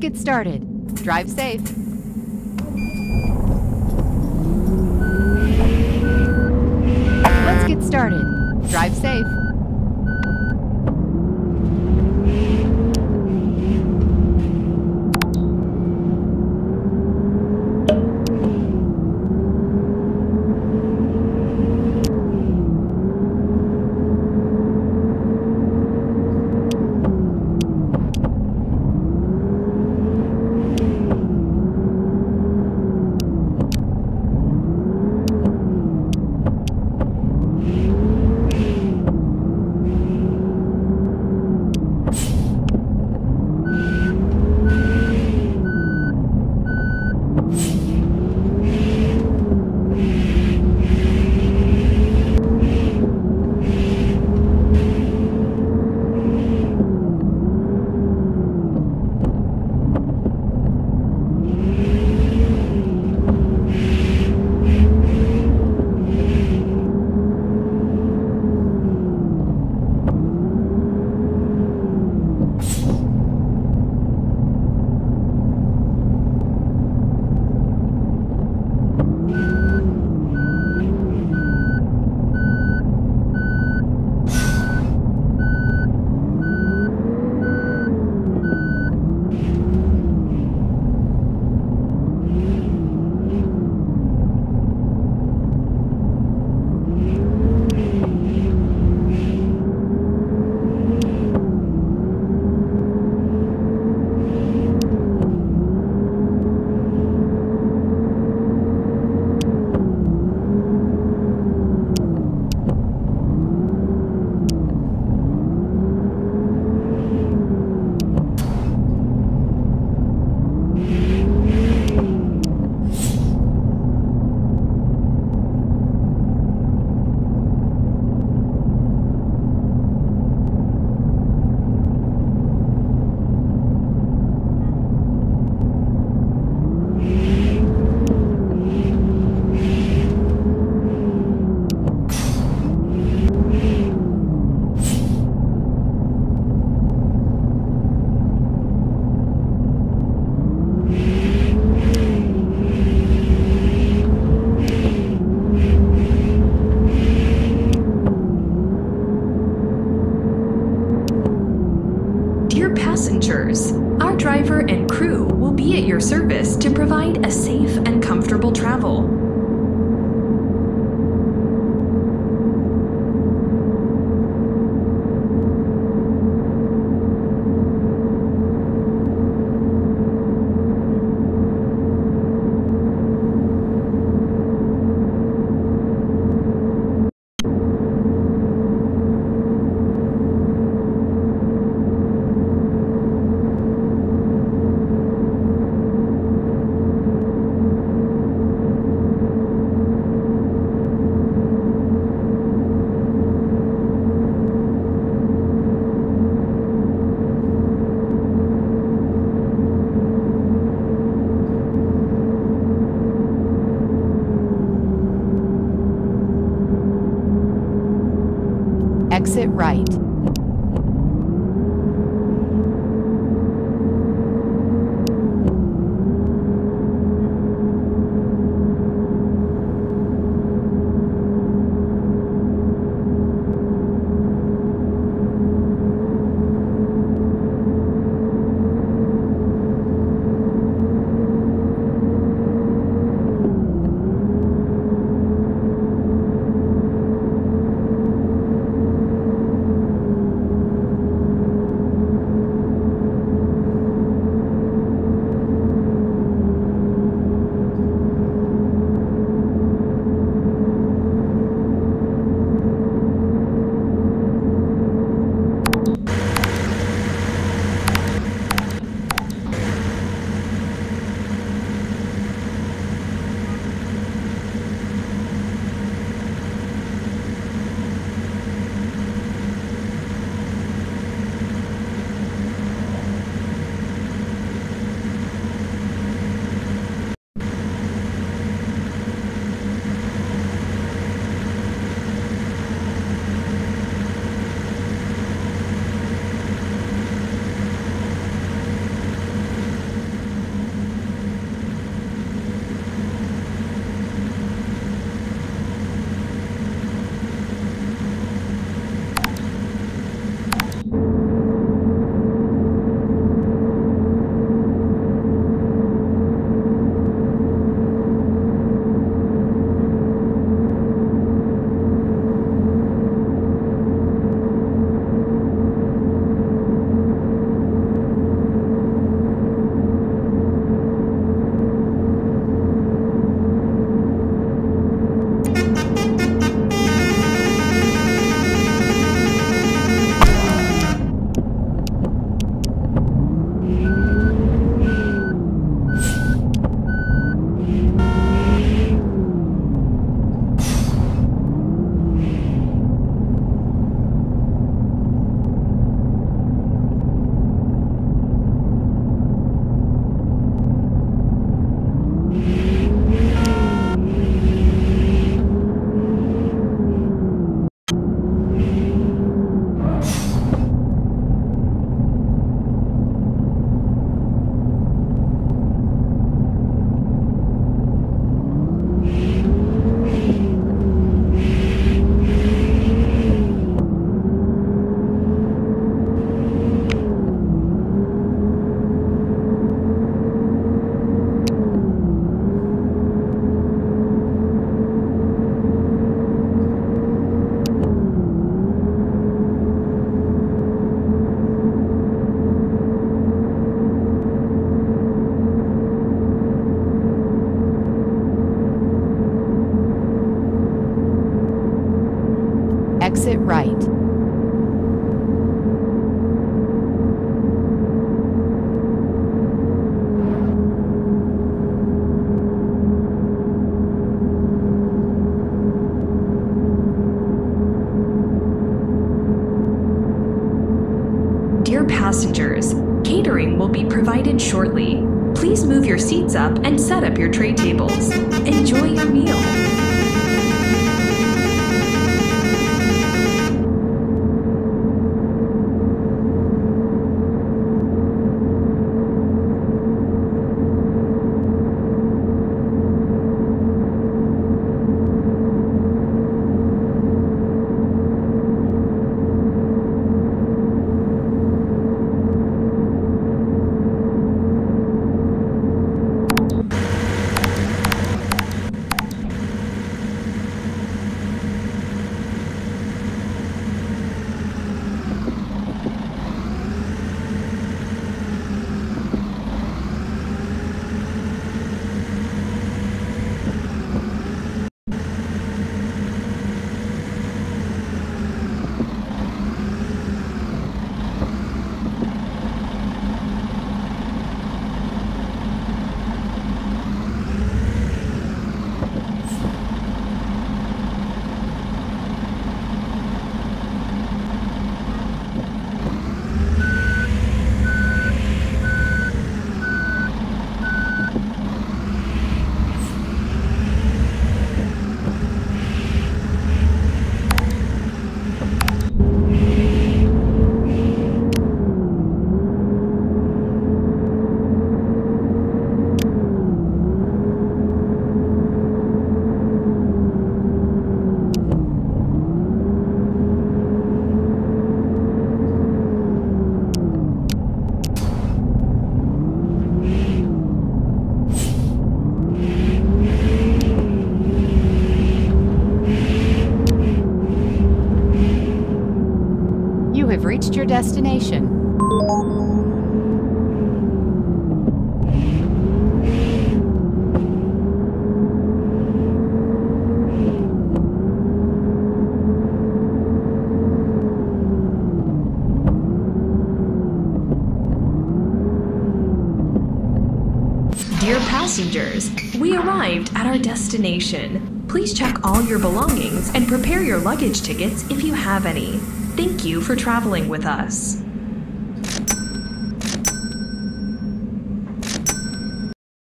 Let's get started. Drive safe. Let's get started. Drive safe. Comfortable Exit right. Up and set up your tray tables. Enjoy your meal. You have reached your destination. Dear passengers, we arrived at our destination. Please check all your belongings and prepare your luggage tickets if you have any. Thank you for traveling with us.